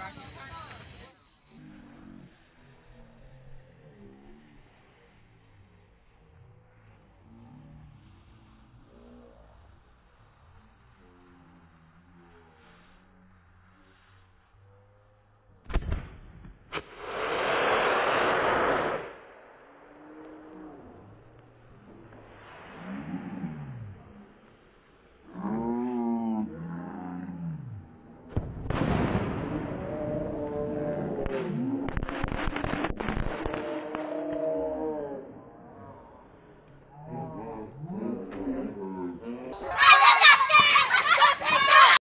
rocket.